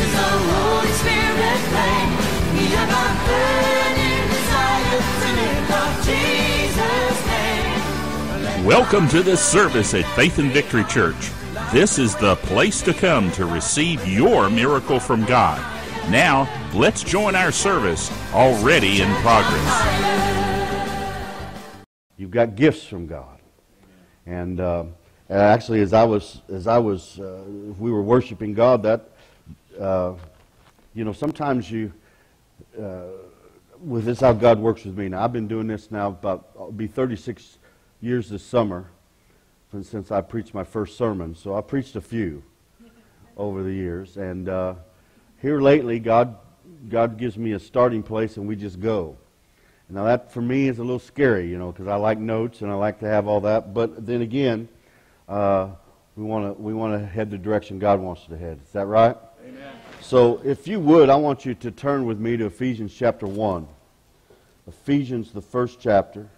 is the Holy Spirit flame. We have a burning desire to live up Jesus' name. Welcome to this service at Faith and Victory Church. This is the place to come to receive your miracle from God. Now, let's join our service already in progress. You've got gifts from God, and uh, actually, as I was as I was, uh, we were worshiping God. That uh, you know, sometimes you uh, with this how God works with me. Now, I've been doing this now about I'll be 36 years this summer since, since I preached my first sermon. So I preached a few over the years, and uh, here lately, God God gives me a starting place, and we just go. Now that for me is a little scary, you know, because I like notes and I like to have all that. But then again, uh, we want to we want to head the direction God wants us to head. Is that right? Amen. So if you would, I want you to turn with me to Ephesians chapter one. Ephesians, the first chapter.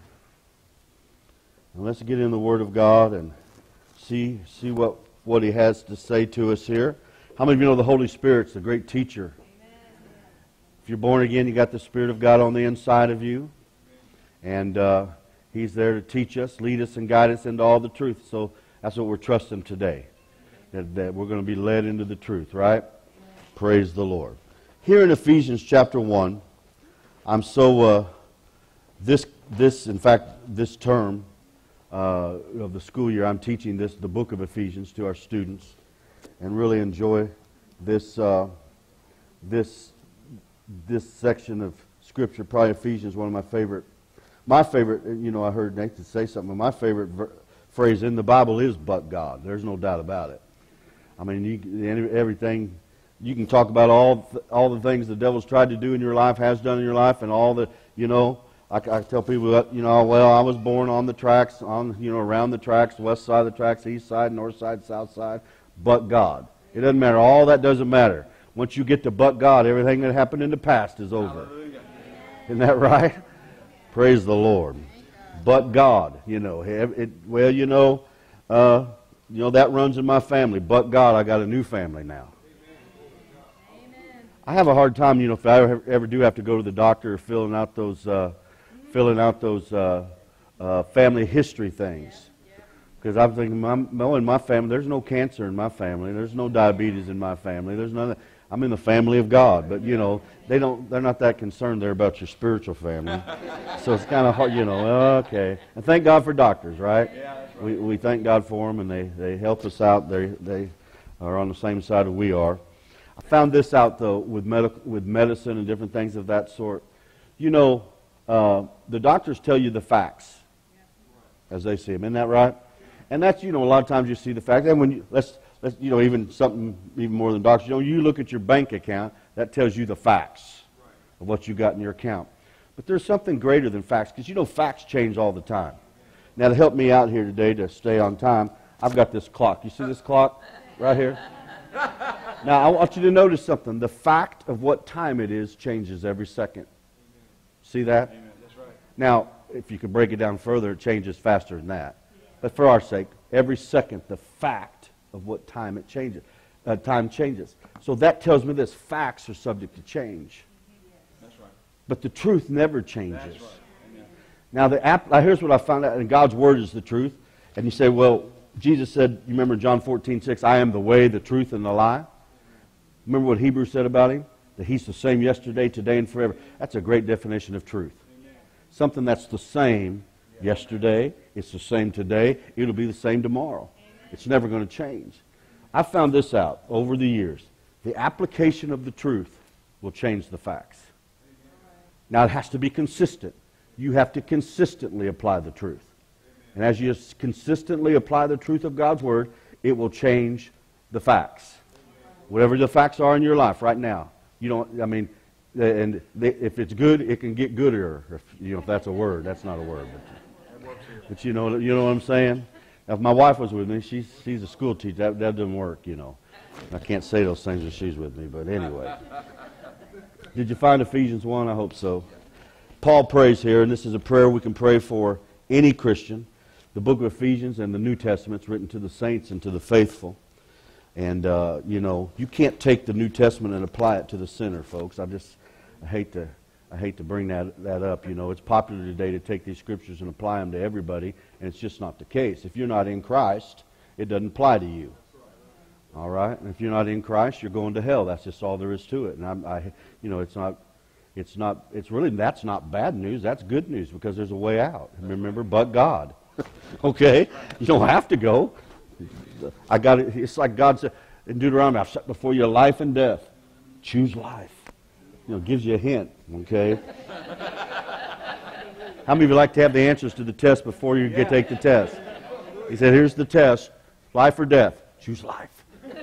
And let's get in the Word of God and see see what what He has to say to us here. How many of you know the Holy Spirit's the great teacher? If you're born again, you got the Spirit of God on the inside of you. And uh, He's there to teach us, lead us, and guide us into all the truth. So that's what we're trusting today. That, that we're going to be led into the truth, right? Praise the Lord. Here in Ephesians chapter 1, I'm so, uh, this, this, in fact, this term uh, of the school year, I'm teaching this, the book of Ephesians, to our students and really enjoy this, uh, this this section of Scripture, probably Ephesians, one of my favorite. My favorite, you know, I heard Nathan say something. My favorite phrase in the Bible is "but God." There's no doubt about it. I mean, you, everything you can talk about all all the things the devil's tried to do in your life, has done in your life, and all the you know. I, I tell people that you know, well, I was born on the tracks, on you know, around the tracks, west side of the tracks, east side, north side, south side. But God, it doesn't matter. All that doesn't matter. Once you get to but God, everything that happened in the past is over. Hallelujah. Isn't that right? Praise the Lord. But God, you know, it, well, you know, uh, you know that runs in my family. But God, I got a new family now. I have a hard time, you know, if I ever, ever do have to go to the doctor, filling out those, uh, filling out those uh, uh, family history things. Because I'm thinking, my, well, in my family, there's no cancer in my family. There's no diabetes in my family. There's none. Of, I'm in the family of God, but you know they don't. They're not that concerned there about your spiritual family. so it's kind of hard, you know. Okay, and thank God for doctors, right? Yeah, right. We we thank God for them, and they they help us out. They they are on the same side as we are. Found this out though with medical with medicine and different things of that sort. You know, uh, the doctors tell you the facts as they see them. Isn't that right? And that's you know a lot of times you see the facts. And when you, let's let's, you know, even something even more than doctors. You know, you look at your bank account, that tells you the facts of what you got in your account. But there's something greater than facts, because you know facts change all the time. Now, to help me out here today to stay on time, I've got this clock. You see this clock right here? Now, I want you to notice something. The fact of what time it is changes every second. See that? Amen. That's right. Now, if you could break it down further, it changes faster than that. But for our sake, every second, the fact of what time it changes. Uh, time changes. So that tells me this: facts are subject to change, That's right. but the truth never changes. That's right. Amen. Now, the app, now here's what I found out, and God's word is the truth. And you say, well, Jesus said, you remember John 14, 6, I am the way, the truth, and the lie. Remember what Hebrews said about him? That he's the same yesterday, today, and forever. That's a great definition of truth. Something that's the same yesterday, it's the same today, it'll be the same tomorrow. It's never going to change. I found this out over the years. The application of the truth will change the facts. Now, it has to be consistent. You have to consistently apply the truth. And as you consistently apply the truth of God's Word, it will change the facts. Whatever the facts are in your life right now. You don't, I mean, and if it's good, it can get gooder. If, you know, if that's a word. That's not a word. But, but you, know, you know what I'm saying? If my wife was with me, she's, she's a school teacher. That, that doesn't work, you know. I can't say those things when she's with me, but anyway. Did you find Ephesians 1? I hope so. Paul prays here, and this is a prayer we can pray for any Christian. The book of Ephesians and the New Testament's written to the saints and to the faithful. And, uh, you know, you can't take the New Testament and apply it to the sinner, folks. I just I hate to, I hate to bring that, that up. You know, it's popular today to take these scriptures and apply them to everybody, and it's just not the case. If you're not in Christ, it doesn't apply to you. All right? And if you're not in Christ, you're going to hell. That's just all there is to it. And I'm, I, you know, it's not, it's not, it's really, that's not bad news. That's good news because there's a way out. Remember, but God. okay? You don't have to go. I got it. It's like God said in Deuteronomy, I've set before you life and death. Choose life. You know, gives you a hint, okay? How many of you like to have the answers to the test before you get take the test? He said, here's the test. Life or death? Choose life.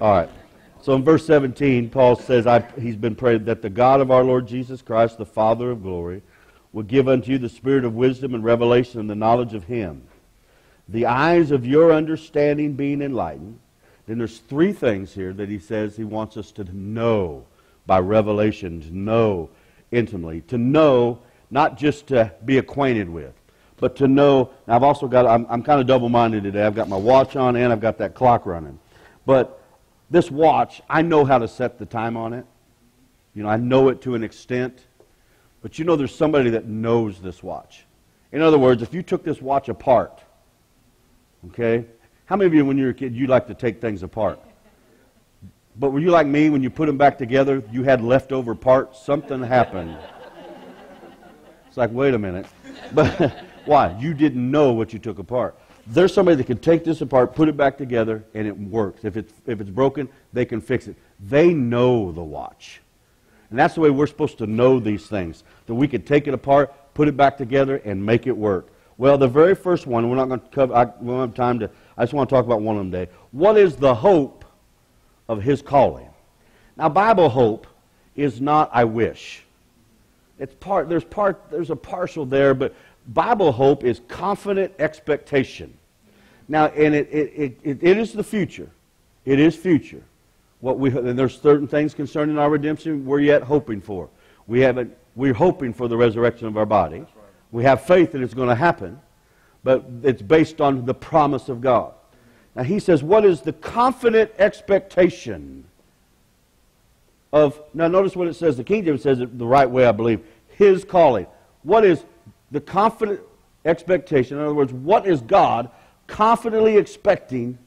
All right. So in verse 17, Paul says, I, he's been prayed that the God of our Lord Jesus Christ, the Father of glory, will give unto you the spirit of wisdom and revelation and the knowledge of him the eyes of your understanding being enlightened. Then there's three things here that he says he wants us to know by revelation, to know intimately, to know not just to be acquainted with, but to know. Now I've also got, I'm, I'm kind of double minded today. I've got my watch on and I've got that clock running. But this watch, I know how to set the time on it. You know, I know it to an extent. But you know, there's somebody that knows this watch. In other words, if you took this watch apart, Okay? How many of you, when you were a kid, you like to take things apart? But were you like me when you put them back together, you had leftover parts? Something happened. It's like, wait a minute. But why? You didn't know what you took apart. There's somebody that can take this apart, put it back together, and it works. If it's, if it's broken, they can fix it. They know the watch. And that's the way we're supposed to know these things. That we can take it apart, put it back together, and make it work. Well, the very first one, we're not going to cover, I, don't have time to, I just want to talk about one of them today. What is the hope of his calling? Now, Bible hope is not I wish. It's part, there's, part, there's a partial there, but Bible hope is confident expectation. Now, and it, it, it, it is the future. It is future. What we, and there's certain things concerning our redemption we're yet hoping for. We haven't, we're hoping for the resurrection of our body. We have faith that it's going to happen, but it's based on the promise of God. Now he says, What is the confident expectation of. Now notice what it says. The King James says it the right way, I believe. His calling. What is the confident expectation? In other words, what is God confidently expecting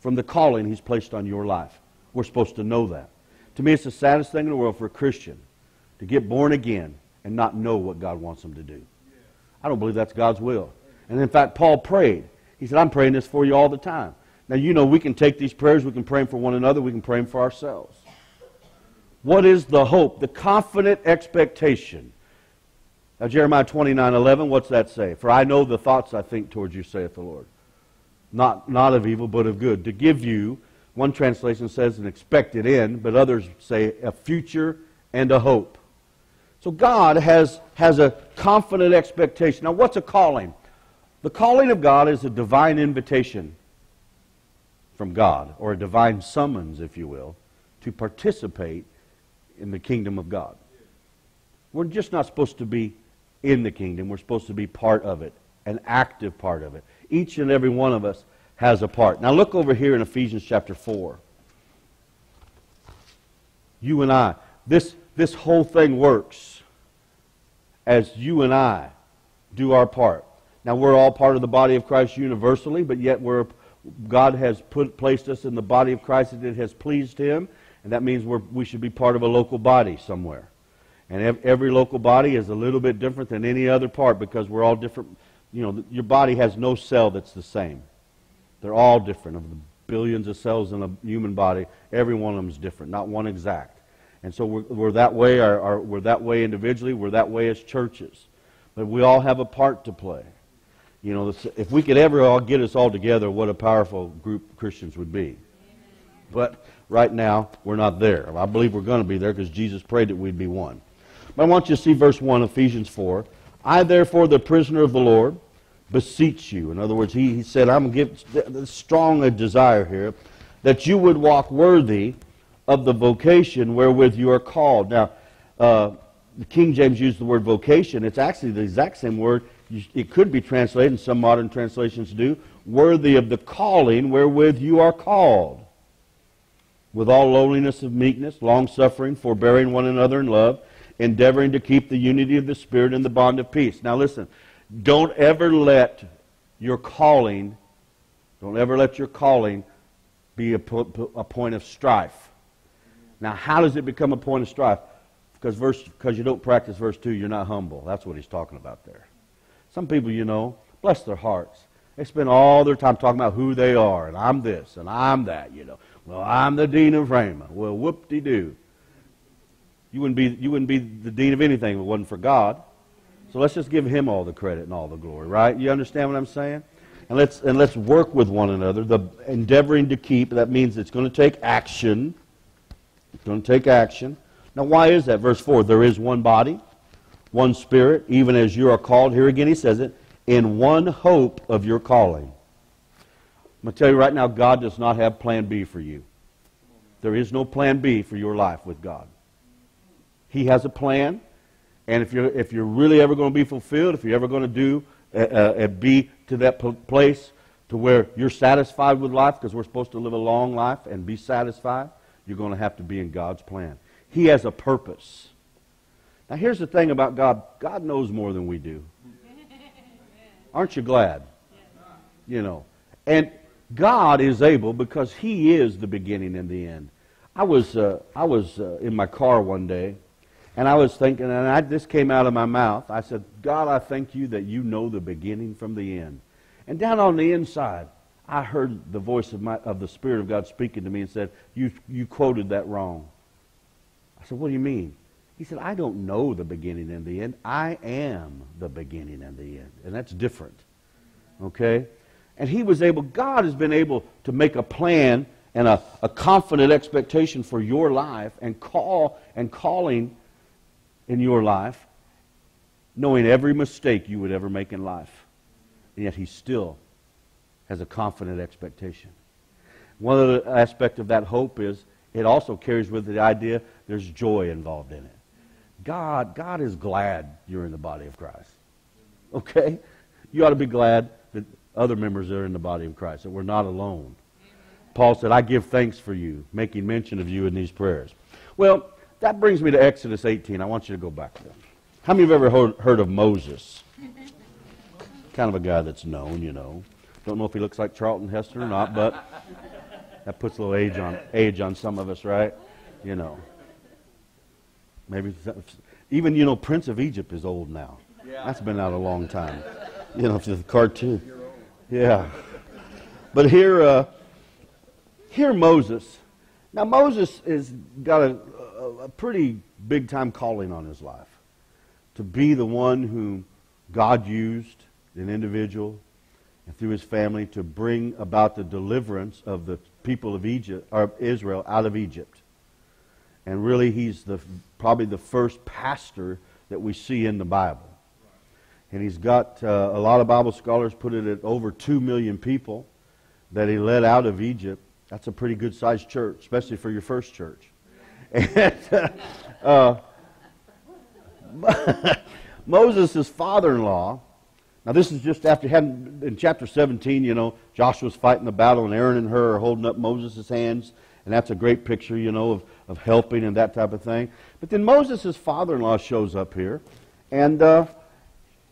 from the calling he's placed on your life? We're supposed to know that. To me, it's the saddest thing in the world for a Christian to get born again and not know what God wants them to do. I don't believe that's God's will. And in fact, Paul prayed. He said, I'm praying this for you all the time. Now, you know, we can take these prayers, we can pray them for one another, we can pray them for ourselves. What is the hope? The confident expectation. Now, Jeremiah 29 11, what's that say? For I know the thoughts I think towards you, saith the Lord. Not, not of evil, but of good. To give you, one translation says an expected end, but others say a future and a hope. So God has, has a confident expectation. Now, what's a calling? The calling of God is a divine invitation from God, or a divine summons, if you will, to participate in the kingdom of God. We're just not supposed to be in the kingdom, we're supposed to be part of it, an active part of it. Each and every one of us has a part. Now, look over here in Ephesians chapter 4. You and I. This, this whole thing works as you and I do our part. Now, we're all part of the body of Christ universally, but yet we're, God has put, placed us in the body of Christ and it has pleased Him, and that means we're, we should be part of a local body somewhere. And every local body is a little bit different than any other part because we're all different. You know, your body has no cell that's the same. They're all different. Of the billions of cells in a human body, every one of them is different, not one exact. And so we're, we're that way. Our, our, we're that way individually. We're that way as churches. But we all have a part to play. You know, if we could ever all get us all together, what a powerful group Christians would be. But right now, we're not there. I believe we're going to be there because Jesus prayed that we'd be one. But I want you to see verse 1, Ephesians 4. I, therefore, the prisoner of the Lord, beseech you. In other words, he, he said, I'm to give strong a desire here that you would walk worthy of the vocation wherewith you are called. Now, uh, the King James used the word vocation. It's actually the exact same word it could be translated, and some modern translations do, worthy of the calling wherewith you are called. With all lowliness of meekness, long suffering, forbearing one another in love, endeavoring to keep the unity of the Spirit in the bond of peace. Now listen, don't ever let your calling, don't ever let your calling be a, a point of strife. Now, how does it become a point of strife? Because verse, because you don't practice verse two, you're not humble. That's what he's talking about there. Some people, you know, bless their hearts. They spend all their time talking about who they are, and I'm this, and I'm that, you know. Well, I'm the dean of Rhema. Well, whoop-de-doo. You wouldn't, be, you wouldn't be the dean of anything if it wasn't for God. So let's just give him all the credit and all the glory, right? You understand what I'm saying? And let's, and let's work with one another. The endeavoring to keep, that means it's going to take action. It's going to take action. Now, why is that? Verse 4 There is one body, one spirit, even as you are called. Here again he says it, in one hope of your calling. I'm going to tell you right now, God does not have plan B for you. There is no plan B for your life with God. He has a plan, and if you're, if you're really ever going to be fulfilled, if you're ever going to do, uh, uh, be to that place to where you're satisfied with life, because we're supposed to live a long life and be satisfied, you're going to have to be in God's plan. He has a purpose. Now, here's the thing about God God knows more than we do. Aren't you glad? You know. And God is able because He is the beginning and the end. I was, uh, I was uh, in my car one day, and I was thinking, and I, this came out of my mouth. I said, God, I thank you that you know the beginning from the end. And down on the inside, I heard the voice of, my, of the Spirit of God speaking to me and said, you, you quoted that wrong. I said, What do you mean? He said, I don't know the beginning and the end. I am the beginning and the end. And that's different. Okay? And he was able, God has been able to make a plan and a, a confident expectation for your life and call and calling in your life, knowing every mistake you would ever make in life. And yet he still has a confident expectation. One other aspect of that hope is it also carries with it the idea there's joy involved in it. God, God is glad you're in the body of Christ. Okay? You ought to be glad that other members are in the body of Christ, that we're not alone. Paul said, I give thanks for you, making mention of you in these prayers. Well, that brings me to Exodus 18. I want you to go back there. How many of you have ever heard of Moses? kind of a guy that's known, you know. Don't know if he looks like Charlton Heston or not, but that puts a little age on age on some of us, right? You know. Maybe even you know Prince of Egypt is old now. That's been out a long time. You know, the cartoon. Yeah. But here, uh, here Moses. Now Moses has got a, a, pretty big time calling on his life to be the one whom God used, an individual, and through his family to bring about the deliverance of the people of Egypt or Israel out of Egypt. And really, he's the probably the first pastor that we see in the Bible. And he's got uh, a lot of Bible scholars put it at over two million people that he led out of Egypt. That's a pretty good sized church, especially for your first church. And uh, Moses' father in law, now this is just after having, in chapter 17, you know, Joshua's fighting the battle and Aaron and Hur are holding up Moses' hands. And that's a great picture, you know, of, of helping and that type of thing. But then Moses' father in law shows up here. And uh,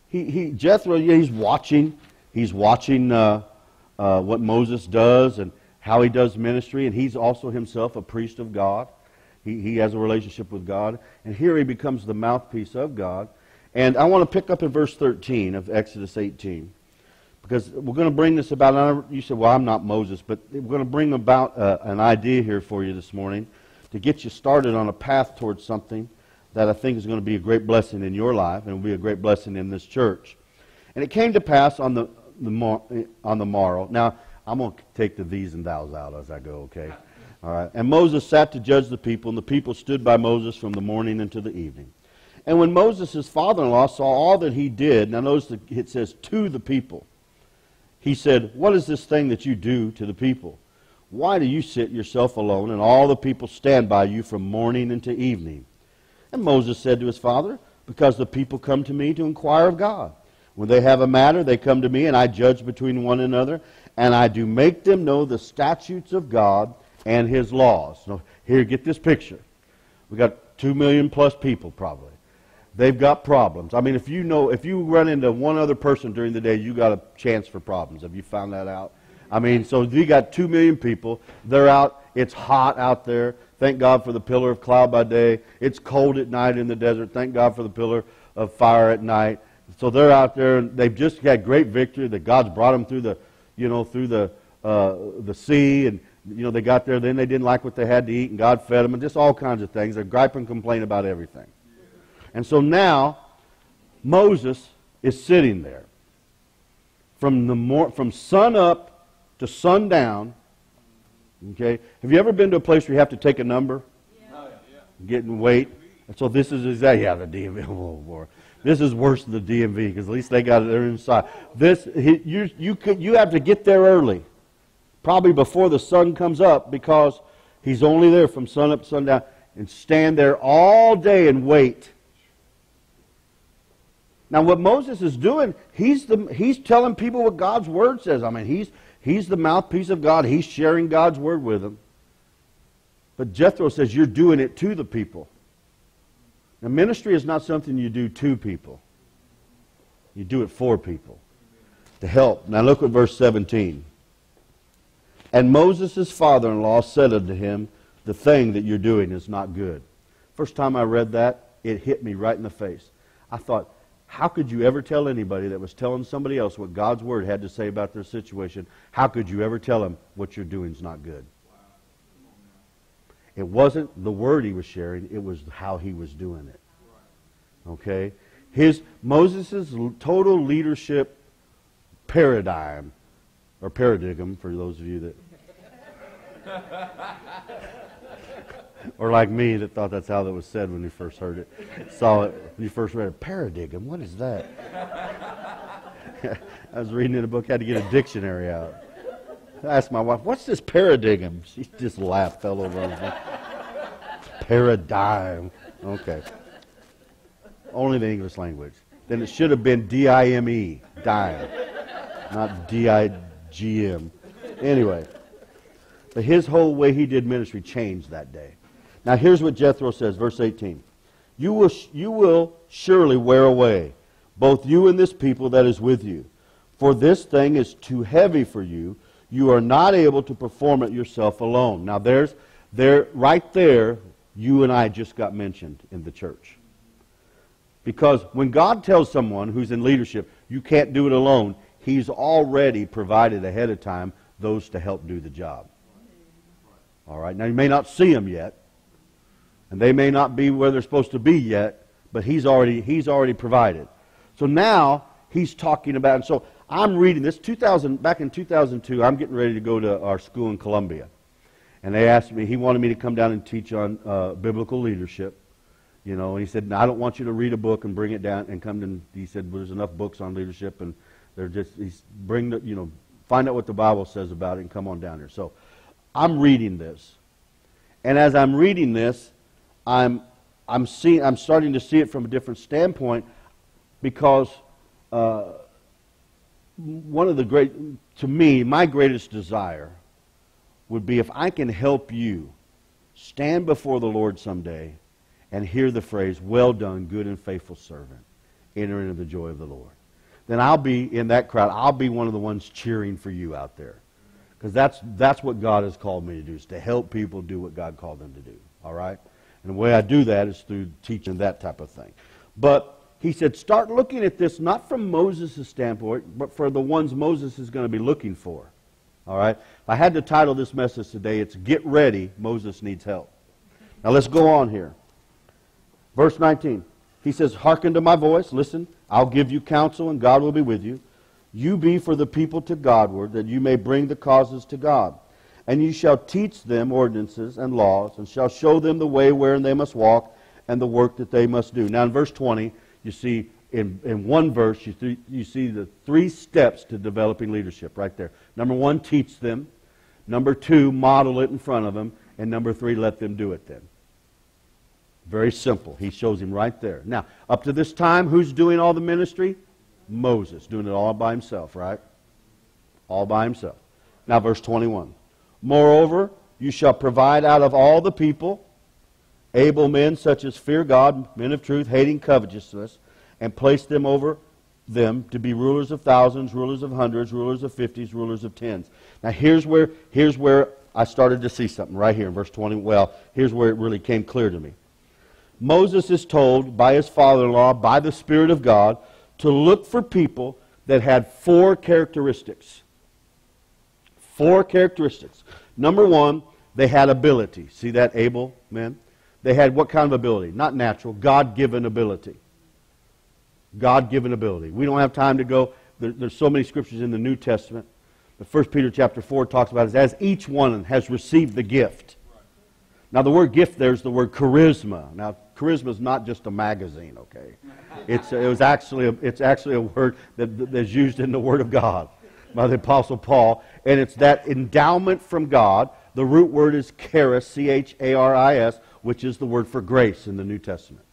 he, he, Jethro, yeah, he's watching. He's watching uh, uh, what Moses does and how he does ministry. And he's also himself a priest of God. He, he has a relationship with God. And here he becomes the mouthpiece of God. And I want to pick up in verse 13 of Exodus 18 because we're going to bring this about. You said, well, I'm not Moses, but we're going to bring about uh, an idea here for you this morning to get you started on a path towards something that I think is going to be a great blessing in your life and will be a great blessing in this church. And it came to pass on the, the on the morrow. Now, I'm going to take the these and thous out as I go, okay? All right. And Moses sat to judge the people, and the people stood by Moses from the morning until the evening. And when Moses, his father in law, saw all that he did, now notice that it says to the people he said, What is this thing that you do to the people? Why do you sit yourself alone, and all the people stand by you from morning until evening? And Moses said to his father, Because the people come to me to inquire of God. When they have a matter, they come to me, and I judge between one another, and I do make them know the statutes of God and his laws. Now, here, get this picture. We got two million plus people probably. They've got problems. I mean, if you know, if you run into one other person during the day, you got a chance for problems. Have you found that out? I mean, so you got two million people. They're out. It's hot out there. Thank God for the pillar of cloud by day. It's cold at night in the desert. Thank God for the pillar of fire at night. So they're out there, and they've just had great victory. That God's brought them through the, you know, through the uh, the sea, and you know they got there. Then they didn't like what they had to eat, and God fed them, and just all kinds of things. They gripe and complain about everything. And so now Moses is sitting there from the mor- from sun up to sundown. Okay, have you ever been to a place where you have to take a number? Get and wait. And so this is exactly yeah the DMV. Oh, boy. This is worse than the DMV because at least they got it there inside. This you you could you have to get there early, probably before the sun comes up because he's only there from sun up to sundown and stand there all day and wait. Now, what Moses is doing, he's, the, he's telling people what God's Word says. I mean, he's, he's the mouthpiece of God. He's sharing God's Word with them. But Jethro says, You're doing it to the people. Now, ministry is not something you do to people, you do it for people to help. Now, look at verse 17. And Moses' father in law said unto him, The thing that you're doing is not good. First time I read that, it hit me right in the face. I thought, how could you ever tell anybody that was telling somebody else what God's Word had to say about their situation? How could you ever tell them what you're doing is not good? It wasn't the word he was sharing, it was how he was doing it. Okay? His Moses' total leadership paradigm, or paradigm for those of you that or like me that thought that's how that was said when you first heard it. Saw it when you first read it. Paradigm, what is that? I was reading in a book, had to get a dictionary out. I asked my wife, what's this paradigm? She just laughed, fell over. Paradigm. Okay. Only the English language. Then it should have been D-I-M-E, dime, not D-I-G-M. Anyway, but his whole way he did ministry changed that day. Now here's what Jethro says, verse 18. You will, you will surely wear away, both you and this people that is with you. For this thing is too heavy for you. You are not able to perform it yourself alone. Now there's, there, right there, you and I just got mentioned in the church. Because when God tells someone who's in leadership, you can't do it alone, He's already provided ahead of time those to help do the job. All right. Now you may not see them yet, and they may not be where they're supposed to be yet, but he's already, he's already provided. So now he's talking about, and so I'm reading this 2000, back in 2002, I'm getting ready to go to our school in Columbia. And they asked me, he wanted me to come down and teach on uh, biblical leadership. You know, and he said, I don't want you to read a book and bring it down and come to, he said, well, there's enough books on leadership and they're just, he's bring the, you know, find out what the Bible says about it and come on down here. So I'm reading this. And as I'm reading this, I'm, I'm, seeing, I'm starting to see it from a different standpoint because uh, one of the great, to me, my greatest desire would be if I can help you stand before the Lord someday and hear the phrase, Well done, good and faithful servant, enter into the joy of the Lord. Then I'll be in that crowd. I'll be one of the ones cheering for you out there. Because that's, that's what God has called me to do, is to help people do what God called them to do. All right? And the way I do that is through teaching that type of thing. But he said, start looking at this not from Moses' standpoint, but for the ones Moses is going to be looking for. All right? If I had to title this message today, it's Get Ready, Moses Needs Help. Now let's go on here. Verse 19. He says, Hearken to my voice, listen, I'll give you counsel, and God will be with you. You be for the people to Godward, that you may bring the causes to God. And you shall teach them ordinances and laws, and shall show them the way wherein they must walk, and the work that they must do. Now, in verse 20, you see, in, in one verse, you, th- you see the three steps to developing leadership right there. Number one, teach them. Number two, model it in front of them. And number three, let them do it then. Very simple. He shows him right there. Now, up to this time, who's doing all the ministry? Moses, doing it all by himself, right? All by himself. Now, verse 21. Moreover, you shall provide out of all the people able men such as fear God, men of truth, hating covetousness, and place them over them to be rulers of thousands, rulers of hundreds, rulers of fifties, rulers of tens. Now here's where here's where I started to see something right here in verse 20. Well, here's where it really came clear to me. Moses is told by his father-in-law, by the Spirit of God, to look for people that had four characteristics. Four characteristics. Number one, they had ability. See that, able men? They had what kind of ability? Not natural, God given ability. God given ability. We don't have time to go. There, there's so many scriptures in the New Testament. But 1 Peter chapter 4 talks about it as each one has received the gift. Now, the word gift there is the word charisma. Now, charisma is not just a magazine, okay? It's, it was actually a, it's actually a word that, that's used in the Word of God by the Apostle Paul. And it's that endowment from God. The root word is charis, C H A R I S, which is the word for grace in the New Testament.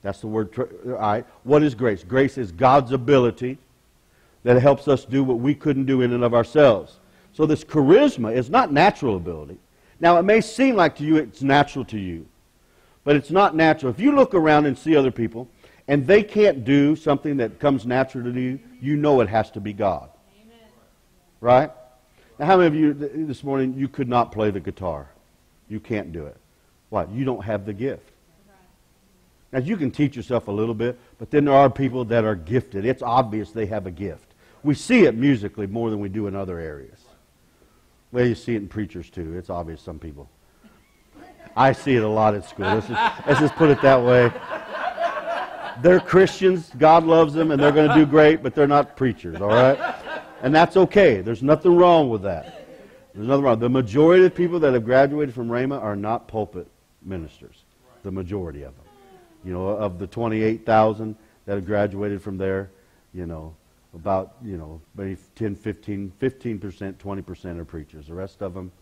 That's the word. All right. What is grace? Grace is God's ability that helps us do what we couldn't do in and of ourselves. So this charisma is not natural ability. Now, it may seem like to you it's natural to you, but it's not natural. If you look around and see other people and they can't do something that comes natural to you, you know it has to be God. Amen. Right? Now, how many of you this morning, you could not play the guitar? You can't do it. Why? You don't have the gift. Now, you can teach yourself a little bit, but then there are people that are gifted. It's obvious they have a gift. We see it musically more than we do in other areas. Well, you see it in preachers too. It's obvious some people. I see it a lot at school. Let's just, let's just put it that way. They're Christians. God loves them, and they're going to do great, but they're not preachers, all right? And that's okay. There's nothing wrong with that. There's nothing wrong. The majority of people that have graduated from Rhema are not pulpit ministers. The majority of them. You know, of the 28,000 that have graduated from there, you know, about, you know, maybe 10, 15, 15%, 20% are preachers. The rest of them,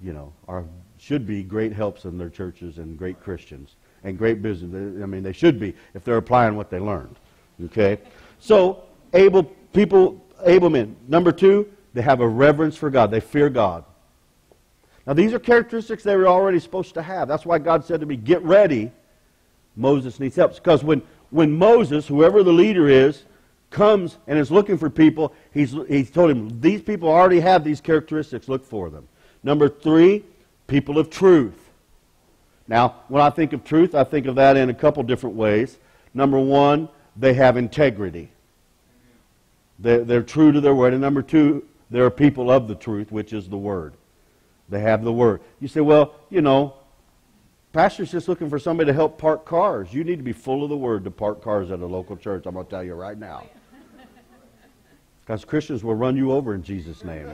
you know, are should be great helps in their churches and great Christians and great business. I mean, they should be if they're applying what they learned. Okay? So, able people, able men. Number two, they have a reverence for God. They fear God. Now, these are characteristics they were already supposed to have. That's why God said to me, get ready. Moses needs help. Because when, when Moses, whoever the leader is, comes and is looking for people, he's, he's told him, these people already have these characteristics. Look for them. Number three, people of truth. Now, when I think of truth, I think of that in a couple different ways. Number one, they have integrity. They're, they're true to their word. And number two, they're people of the truth, which is the word. They have the word. You say, well, you know, pastor's just looking for somebody to help park cars. You need to be full of the word to park cars at a local church. I'm going to tell you right now. Because Christians will run you over in Jesus' name.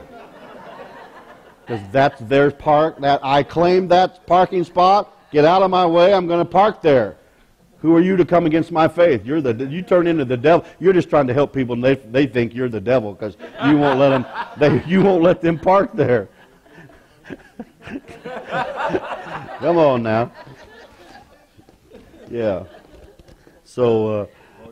Because that's their park. That I claim that parking spot. Get out of my way. I'm going to park there. Who are you to come against my faith? You're the you turn into the devil. You're just trying to help people, and they they think you're the devil because you won't let them. You won't let them park there. come on now. Yeah. So,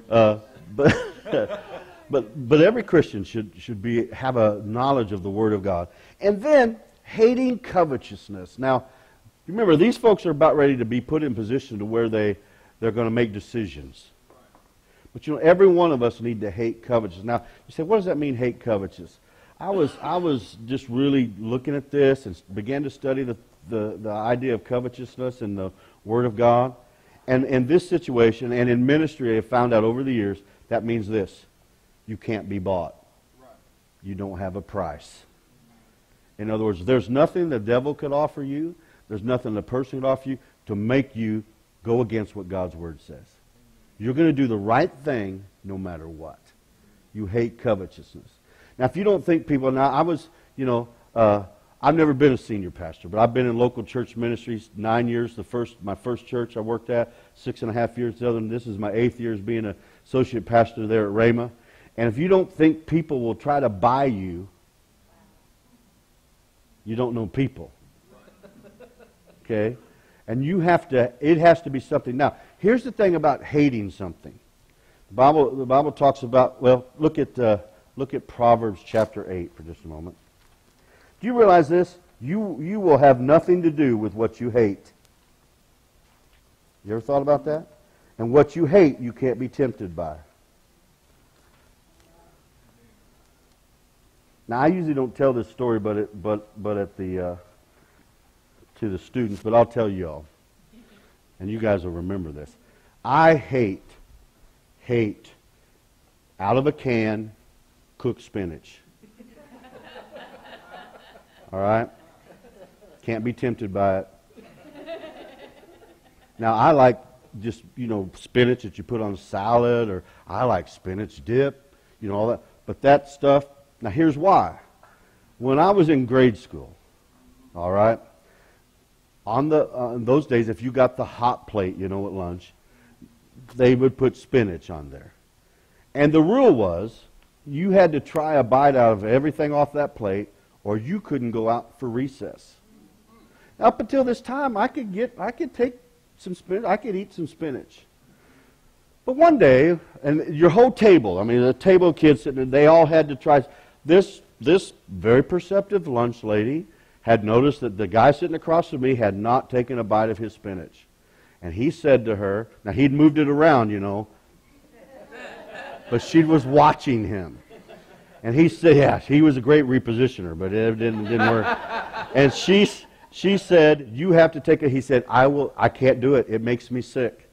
uh, uh, but but but every Christian should should be have a knowledge of the Word of God, and then hating covetousness. Now Remember, these folks are about ready to be put in position to where they, they're going to make decisions. But you know, every one of us need to hate covetousness. Now, you say, what does that mean, hate covetousness? I was, I was just really looking at this and began to study the, the, the idea of covetousness in the Word of God. And in this situation and in ministry, I have found out over the years that means this you can't be bought, you don't have a price. In other words, there's nothing the devil could offer you there's nothing the person could offer you to make you go against what God's Word says. You're going to do the right thing no matter what. You hate covetousness. Now, if you don't think people, now I was, you know, uh, I've never been a senior pastor, but I've been in local church ministries nine years. The first, my first church I worked at, six and a half years. The other, this is my eighth year as being an associate pastor there at Rhema. And if you don't think people will try to buy you, you don't know people okay? And you have to, it has to be something. Now, here's the thing about hating something. The Bible, the Bible talks about, well, look at, uh, look at Proverbs chapter 8 for just a moment. Do you realize this? You, you will have nothing to do with what you hate. You ever thought about that? And what you hate, you can't be tempted by. Now, I usually don't tell this story, but it, but but at the uh, to the students, but I'll tell you all, and you guys will remember this. I hate hate out of a can cooked spinach. all right, can't be tempted by it. Now, I like just you know spinach that you put on a salad, or I like spinach dip, you know all that. But that stuff now, here's why. When I was in grade school, all right, on the uh, in those days, if you got the hot plate, you know, at lunch, they would put spinach on there, and the rule was you had to try a bite out of everything off that plate, or you couldn't go out for recess. Up until this time, I could get, I could take some spinach, I could eat some spinach. But one day, and your whole table, I mean, the table of kids sitting there, they all had to try. This, this very perceptive lunch lady had noticed that the guy sitting across from me had not taken a bite of his spinach. And he said to her, now he'd moved it around, you know, but she was watching him. And he said, yeah, he was a great repositioner, but it didn't, didn't work. And she, she said, you have to take it. He said, I will, I can't do it. It makes me sick.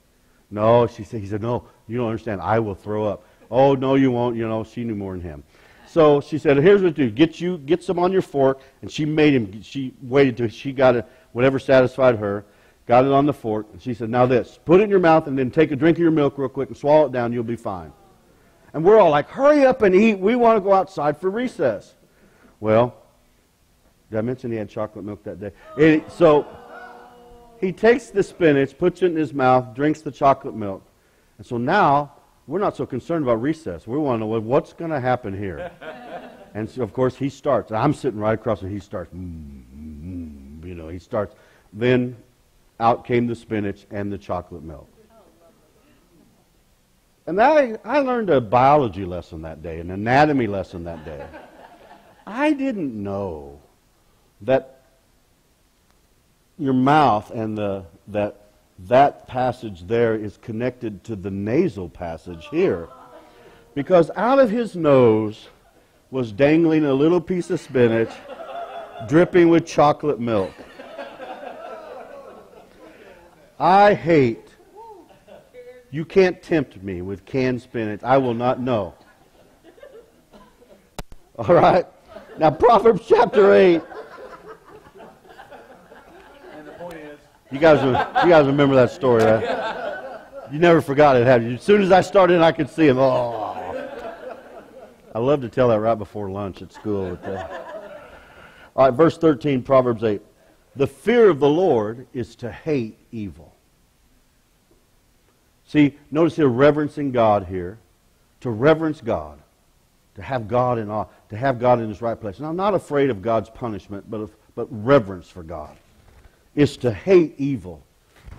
No, she said, he said, no, you don't understand. I will throw up. Oh, no, you won't. You know, she knew more than him. So she said, "Here's what to do: get you get some on your fork." And she made him. She waited till she got it, whatever satisfied her. Got it on the fork, and she said, "Now this: put it in your mouth, and then take a drink of your milk real quick and swallow it down. You'll be fine." And we're all like, "Hurry up and eat! We want to go outside for recess." Well, did I mention he had chocolate milk that day? It, so he takes the spinach, puts it in his mouth, drinks the chocolate milk, and so now we're not so concerned about recess. We want to know what's going to happen here. and so, of course, he starts. I'm sitting right across, and he starts. Mm, mm, you know, he starts. Then out came the spinach and the chocolate milk. And I, I learned a biology lesson that day, an anatomy lesson that day. I didn't know that your mouth and the, that that passage there is connected to the nasal passage here. Because out of his nose was dangling a little piece of spinach dripping with chocolate milk. I hate. You can't tempt me with canned spinach. I will not know. All right? Now, Proverbs chapter 8. You guys, you guys remember that story, right? You never forgot it, have you? As soon as I started, I could see him. Oh, I love to tell that right before lunch at school. Uh, all right, verse 13, Proverbs 8. The fear of the Lord is to hate evil. See, notice here reverencing God here. To reverence God. To have God in awe. To have God in his right place. And I'm not afraid of God's punishment, but, of, but reverence for God It's to hate evil.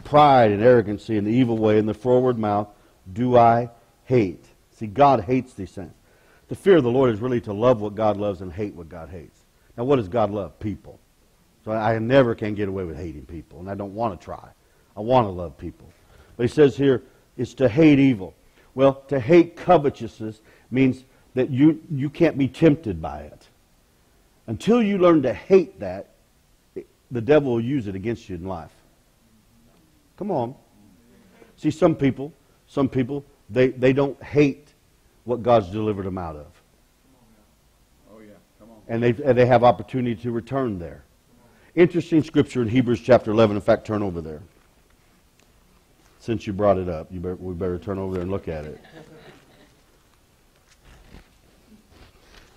Pride and arrogancy and the evil way and the forward mouth do I hate. See, God hates these things. The fear of the Lord is really to love what God loves and hate what God hates. Now, what does God love? People. So I never can get away with hating people, and I don't want to try. I want to love people. But he says here, it's to hate evil. Well, to hate covetousness means that you, you can't be tempted by it. Until you learn to hate that, the devil will use it against you in life. Come on. See, some people, some people, they, they don't hate what God's delivered them out of. Oh, yeah. Come on. And they, and they have opportunity to return there. Interesting scripture in Hebrews chapter 11. In fact, turn over there. Since you brought it up, you better, we better turn over there and look at it.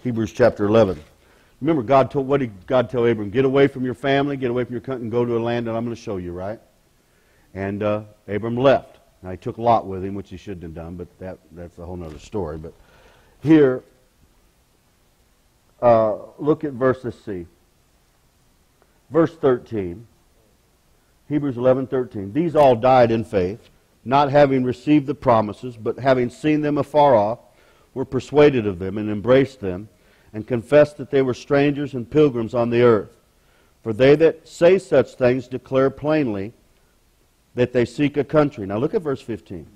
Hebrews chapter 11. Remember, God told, what did God tell Abram? Get away from your family, get away from your country, and go to a land that I'm going to show you, right? And uh, Abram left. Now, he took a Lot with him, which he shouldn't have done, but that, that's a whole other story. But here, uh, look at verse, let's see. Verse 13. Hebrews 11:13. These all died in faith, not having received the promises, but having seen them afar off, were persuaded of them and embraced them, and confessed that they were strangers and pilgrims on the earth. For they that say such things declare plainly that they seek a country. Now look at verse 15.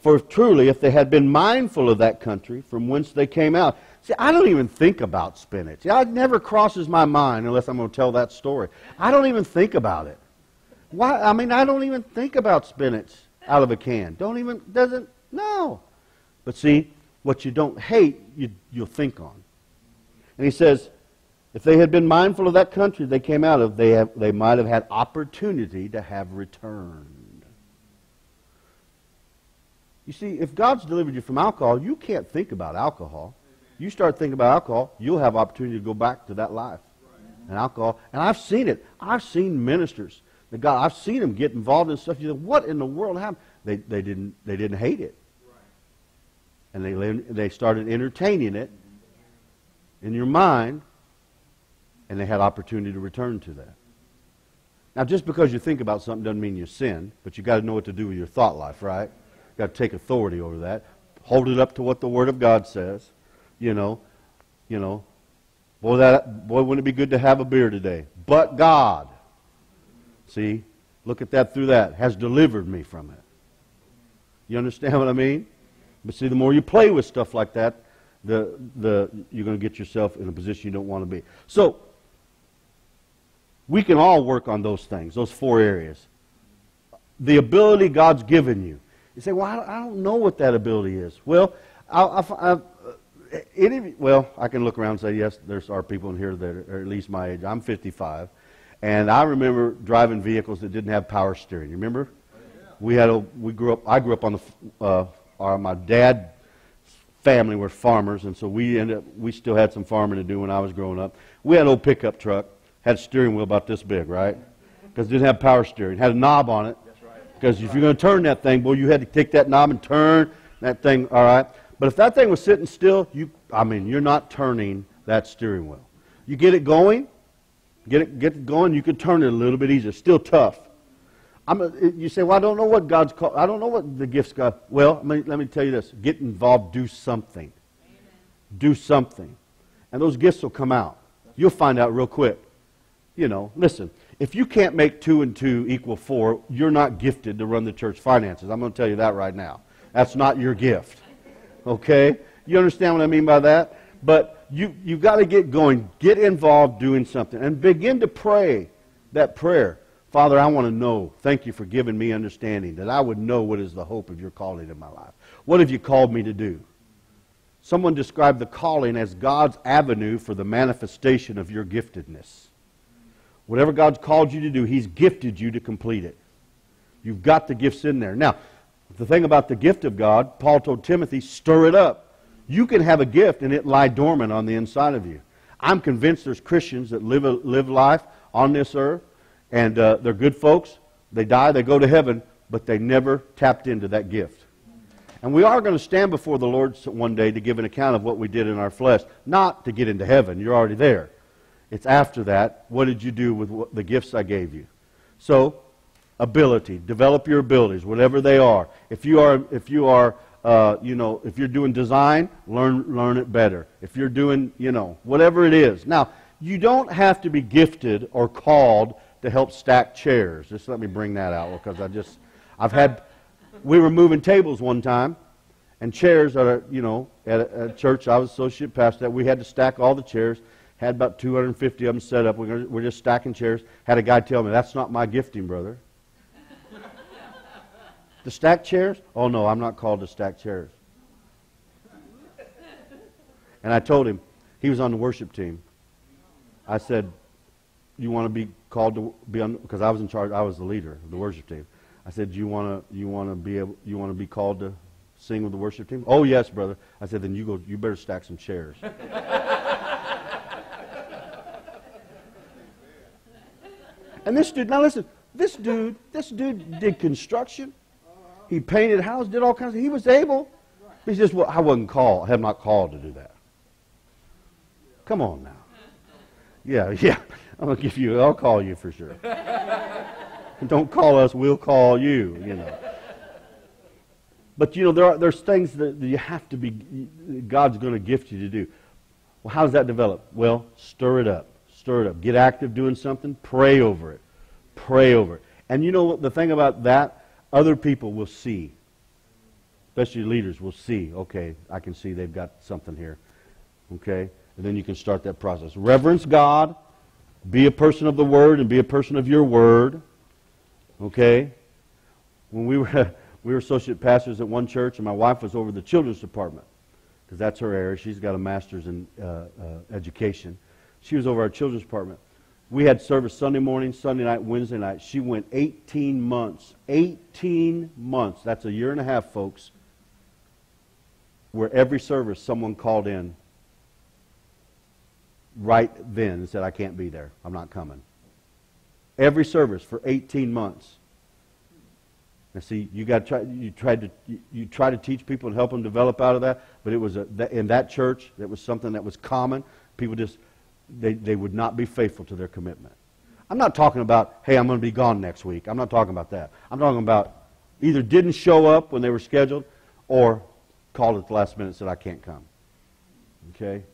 For truly, if they had been mindful of that country from whence they came out. See, I don't even think about spinach. It never crosses my mind unless I'm going to tell that story. I don't even think about it. Why? I mean, I don't even think about spinach out of a can. Don't even, doesn't, no. But see, what you don't hate, you, you'll think on. And he says, if they had been mindful of that country they came out of, they, have, they might have had opportunity to have returned. You see, if God's delivered you from alcohol, you can't think about alcohol. You start thinking about alcohol, you'll have opportunity to go back to that life and alcohol. And I've seen it. I've seen ministers. God, I've seen them get involved in stuff. You say, what in the world happened? They, they, didn't, they didn't hate it. And they, they started entertaining it in your mind, and they had opportunity to return to that. Now, just because you think about something doesn't mean you sin, but you got to know what to do with your thought life, right? you got to take authority over that. Hold it up to what the Word of God says. You know, you know, boy, that boy, wouldn't it be good to have a beer today? But God, see, look at that through that has delivered me from it. You understand what I mean? But see, the more you play with stuff like that, the the you're going to get yourself in a position you don't want to be. So we can all work on those things, those four areas. The ability God's given you you say, well, I don't know what that ability is. Well, I, I, I, uh, any, well, I can look around and say, yes, there's are people in here that are at least my age. I'm 55. And I remember driving vehicles that didn't have power steering. You remember? We had a, we grew up, I grew up on the, uh, our, my dad family were farmers, and so we ended up, we still had some farming to do when I was growing up. We had an old pickup truck, had a steering wheel about this big, right? Because it didn't have power steering. Had a knob on it, because if you're going to turn that thing, boy, you had to take that knob and turn that thing, all right? But if that thing was sitting still, you, I mean, you're not turning that steering wheel. You get it going, get it, get it going, you can turn it a little bit easier. Still tough. I'm a, you say, well, I don't know what God's called. I don't know what the gifts God. Well, let me, let me tell you this: get involved, do something, Amen. do something, and those gifts will come out. You'll find out real quick. You know, listen. If you can't make two and two equal four, you're not gifted to run the church finances. I'm going to tell you that right now. That's not your gift. Okay? You understand what I mean by that? But you, you've got to get going. Get involved doing something. And begin to pray that prayer. Father, I want to know. Thank you for giving me understanding that I would know what is the hope of your calling in my life. What have you called me to do? Someone described the calling as God's avenue for the manifestation of your giftedness. Whatever God's called you to do, He's gifted you to complete it. You've got the gifts in there. Now, the thing about the gift of God, Paul told Timothy, stir it up. You can have a gift and it lie dormant on the inside of you. I'm convinced there's Christians that live, live life on this earth, and uh, they're good folks. They die, they go to heaven, but they never tapped into that gift. And we are going to stand before the Lord one day to give an account of what we did in our flesh, not to get into heaven. You're already there. It's after that, what did you do with what, the gifts I gave you? So, ability, develop your abilities, whatever they are. If you are, if you are, uh, you know, if you're doing design, learn learn it better. If you're doing, you know, whatever it is. Now, you don't have to be gifted or called to help stack chairs. Just let me bring that out because I just, I've had, we were moving tables one time, and chairs at a, you know, at a, a church I was associate pastor. That we had to stack all the chairs had about 250 of them set up. We're, we're just stacking chairs. Had a guy tell me, that's not my gifting, brother. The stack chairs? Oh, no, I'm not called to stack chairs. And I told him, he was on the worship team. I said, you want to be called to be on, because I was in charge, I was the leader of the worship team. I said, you want to, you want to be able, you want to be called to sing with the worship team? Oh, yes, brother. I said, then you go, you better stack some chairs. And this dude, now listen, this dude, this dude did construction. He painted houses, did all kinds of, he was able. He says, well, I wasn't called, I have not called to do that. Come on now. Yeah, yeah. I'm to give you, I'll call you for sure. Don't call us, we'll call you, you know. but you know, there are, there's things that you have to be, God's going to gift you to do. Well, how does that develop? Well, stir it up. Stir it up. Get active doing something. Pray over it. Pray over it. And you know? The thing about that, other people will see. Especially leaders will see, okay, I can see they've got something here. Okay? And then you can start that process. Reverence God. Be a person of the Word and be a person of your Word. Okay? When we were, we were associate pastors at one church, and my wife was over the children's department because that's her area. She's got a master's in uh, uh, education. She was over our children's department. We had service Sunday morning, Sunday night, Wednesday night. She went 18 months. 18 months. That's a year and a half, folks. Where every service someone called in right then and said, I can't be there. I'm not coming. Every service for 18 months. Now, see, you got try, you tried to you, try to teach people and help them develop out of that, but it was a, in that church that was something that was common. People just they, they would not be faithful to their commitment. I'm not talking about, hey, I'm going to be gone next week. I'm not talking about that. I'm talking about either didn't show up when they were scheduled or called at the last minute and said, I can't come. Okay?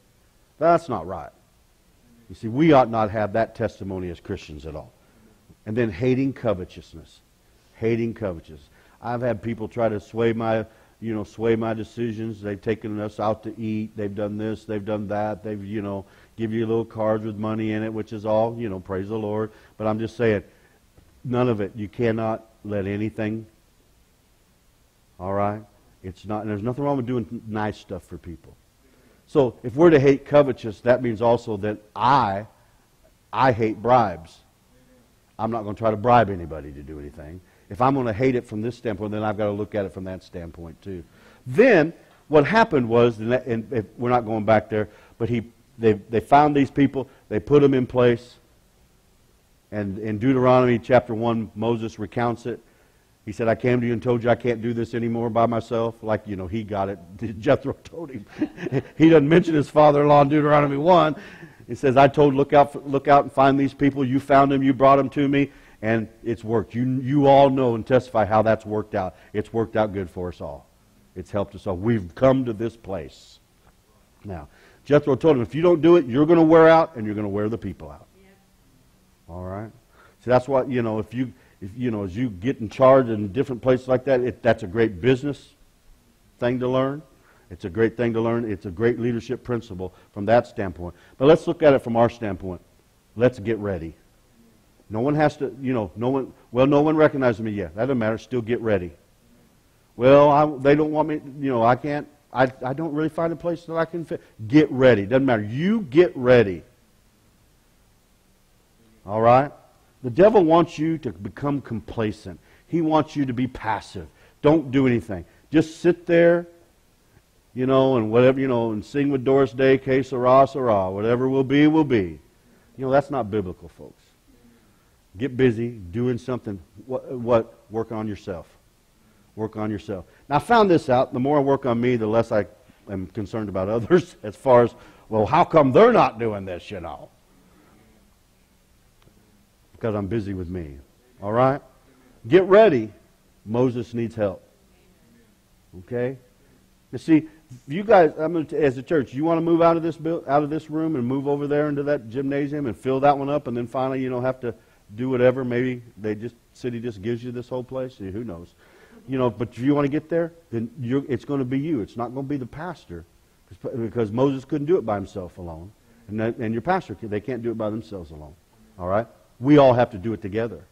That's not right. You see, we ought not have that testimony as Christians at all. And then hating covetousness. Hating covetousness. I've had people try to sway my, you know, sway my decisions. They've taken us out to eat. They've done this. They've done that. They've, you know, give you little cards with money in it, which is all, you know, praise the Lord. But I'm just saying, none of it. You cannot let anything. All right? It's not, there's nothing wrong with doing nice stuff for people. So if we're to hate covetous, that means also that I, I hate bribes. I'm not going to try to bribe anybody to do anything. If I'm going to hate it from this standpoint, then I've got to look at it from that standpoint too. Then what happened was, and, that, and we're not going back there, but he they, they found these people, they put them in place. And in Deuteronomy chapter 1, Moses recounts it. He said, I came to you and told you I can't do this anymore by myself. Like, you know, he got it. Jethro told him. he doesn't mention his father in law in Deuteronomy 1. He says, I told, look out, look out and find these people. You found them, you brought them to me, and it's worked. You, you all know and testify how that's worked out. It's worked out good for us all. It's helped us all. We've come to this place. Now, Jethro told him, if you don't do it, you're going to wear out and you're going to wear the people out. All right? So that's what, you know, if you, if, you know, as you get in charge in different places like that, it, that's a great business thing to learn. It's a great thing to learn. It's a great leadership principle from that standpoint. But let's look at it from our standpoint. Let's get ready. No one has to, you know, no one, well, no one recognizes me yet. That doesn't matter. Still get ready. Well, I, they don't want me, you know, I can't, I, I don't really find a place that I can fit. Get ready. Doesn't matter. You get ready. All right? The devil wants you to become complacent. He wants you to be passive. Don't do anything. Just sit there, you know, and whatever, you know, and sing with Doris Day, que sera, sera. Whatever will be, will be. You know, that's not biblical, folks. Get busy doing something. What? what? Work on yourself. Work on yourself. Now, I found this out. The more I work on me, the less I am concerned about others as far as, well, how come they're not doing this, you know? Because I'm busy with me. All right? Get ready. Moses needs help. Okay? You see, you guys, I'm gonna, as a church, you want to move out of this out of this room and move over there into that gymnasium and fill that one up, and then finally, you don't have to do whatever. Maybe they just city just gives you this whole place. Who knows? you know, but if you want to get there, then it's going to be you. It's not going to be the pastor because Moses couldn't do it by himself alone. And, that, and your pastor, they can't do it by themselves alone. All right? We all have to do it together.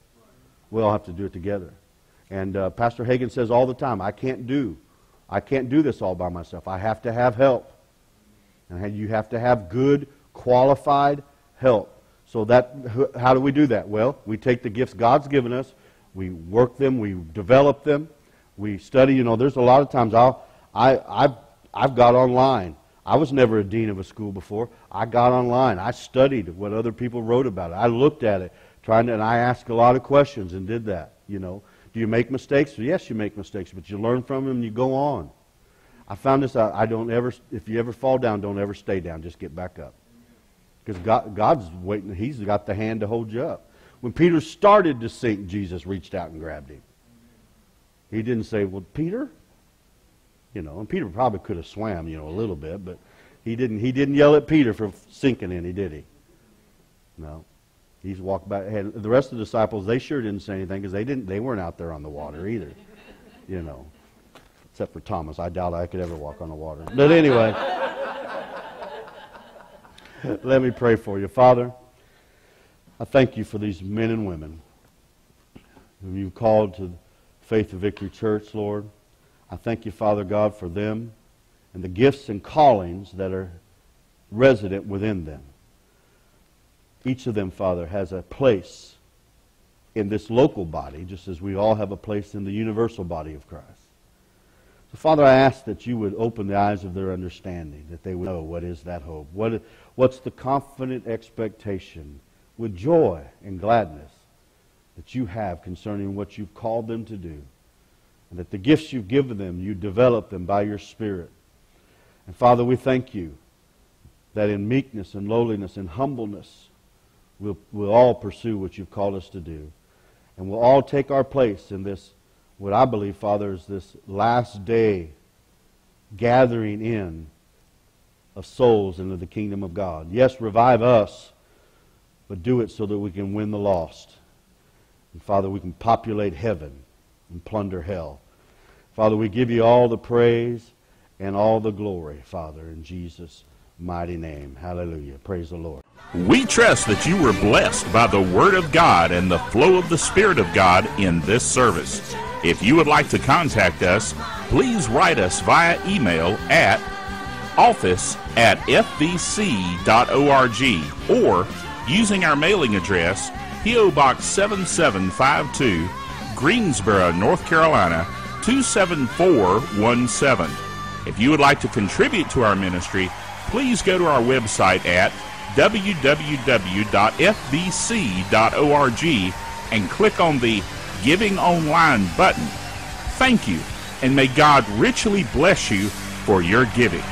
We all have to do it together. And uh, Pastor Hagin says all the time, I can't do. I can't do this all by myself. I have to have help. And you have to have good, qualified help. So that, how do we do that? Well, we take the gifts God's given us, we work them, we develop them, we study. You know, there's a lot of times I'll, I, I've, I've got online. I was never a dean of a school before. I got online. I studied what other people wrote about it. I looked at it, trying to, and I asked a lot of questions and did that. You know, do you make mistakes? Yes, you make mistakes, but you learn from them and you go on. I found this out. I don't ever, if you ever fall down, don't ever stay down. Just get back up. Because God, God's waiting. He's got the hand to hold you up. When Peter started to sink, Jesus reached out and grabbed him. He didn't say, Well, Peter, You know, and Peter probably could have swam, you know, a little bit, but he didn't. He didn't yell at Peter for sinking any, did he? No. He's walked ahead. The rest of the disciples, they sure didn't say anything because they didn't. They weren't out there on the water either. You know, except for Thomas. I doubt I could ever walk on the water. But anyway, let me pray for you, Father. I thank you for these men and women whom you've called to Faith and Victory Church, Lord. I thank you, Father God, for them and the gifts and callings that are resident within them. Each of them, Father, has a place in this local body, just as we all have a place in the universal body of Christ. So, Father, I ask that you would open the eyes of their understanding, that they would know what is that hope. What, what's the confident expectation with joy and gladness that you have concerning what you've called them to do. And that the gifts you've given them, you develop them by your Spirit. And Father, we thank you that in meekness and lowliness and humbleness, we'll, we'll all pursue what you've called us to do. And we'll all take our place in this, what I believe, Father, is this last day gathering in of souls into the kingdom of God. Yes, revive us, but do it so that we can win the lost. And Father, we can populate heaven and plunder hell. Father, we give you all the praise and all the glory, Father, in Jesus' mighty name. Hallelujah. Praise the Lord. We trust that you were blessed by the Word of God and the flow of the Spirit of God in this service. If you would like to contact us, please write us via email at office at fvc.org or using our mailing address, P.O. Box 7752, Greensboro, North Carolina 27417. If you would like to contribute to our ministry, please go to our website at www.fvc.org and click on the Giving Online button. Thank you, and may God richly bless you for your giving.